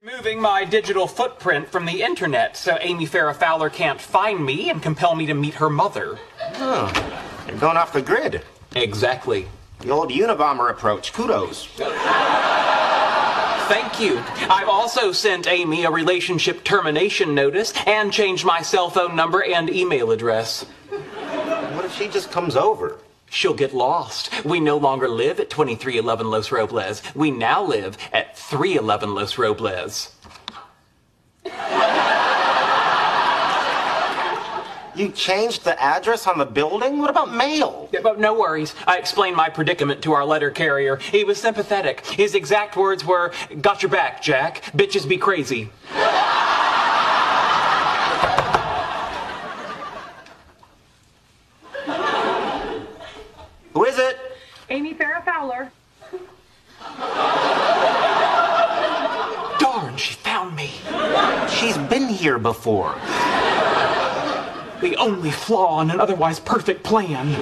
Moving my digital footprint from the internet so Amy Farrah Fowler can't find me and compel me to meet her mother. Oh, you're going off the grid. Exactly. The old Unabomber approach. Kudos. Thank you. I've also sent Amy a relationship termination notice and changed my cell phone number and email address. What if she just comes over? She'll get lost. We no longer live at 2311 Los Robles. We now live at 311 Los Robles. You changed the address on the building? What about mail? Yeah, but no worries. I explained my predicament to our letter carrier. He was sympathetic. His exact words were, Got your back, Jack. Bitches be crazy. Amy Farrah Fowler. Darn, she found me. She's been here before. The only flaw in an otherwise perfect plan.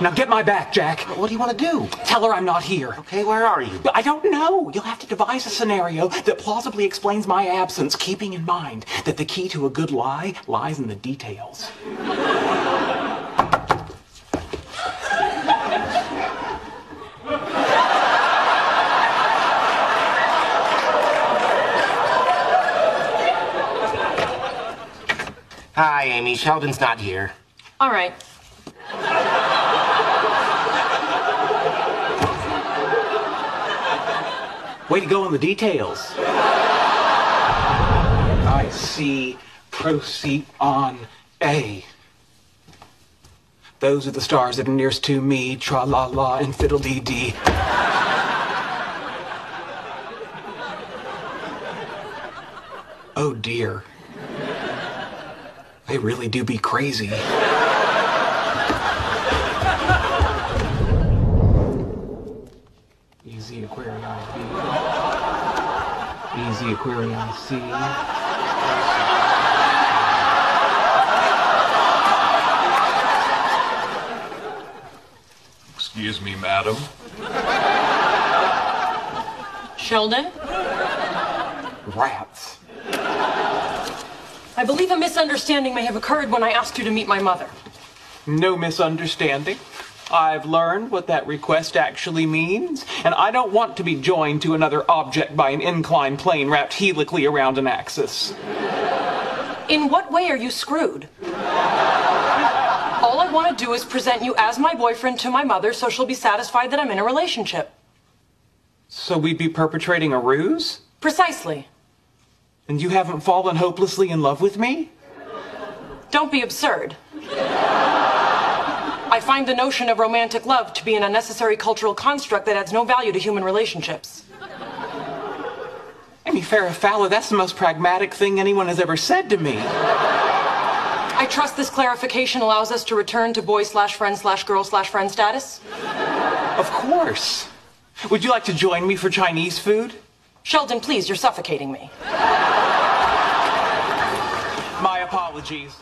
Now get my back, Jack. What do you want to do? Tell her I'm not here. Okay, where are you? I don't know. You'll have to devise a scenario that plausibly explains my absence, keeping in mind that the key to a good lie lies in the details. Hi, Amy. Sheldon's not here. All right. Way to go on the details. I see. Proceed on A. Those are the stars that are nearest to me. Tra la la and fiddle dee dee. Oh dear. They really do be crazy. EZ Aquarii B. EZ Aquarii C. Excuse me, madam. Sheldon, Rats. I believe a misunderstanding may have occurred when I asked you to meet my mother. No misunderstanding. I've learned what that request actually means, and I don't want to be joined to another object by an inclined plane wrapped helically around an axis. In what way are you screwed? All I want to do is present you as my boyfriend to my mother so she'll be satisfied that I'm in a relationship. So we'd be perpetrating a ruse? Precisely. And you haven't fallen hopelessly in love with me? Don't be absurd. I find the notion of romantic love to be an unnecessary cultural construct that adds no value to human relationships. Amy Farrah Fowler, that's the most pragmatic thing anyone has ever said to me. I trust this clarification allows us to return to boy slash friend slash girl slash friend status. Of course. Would you like to join me for Chinese food? Sheldon, please, you're suffocating me. My apologies.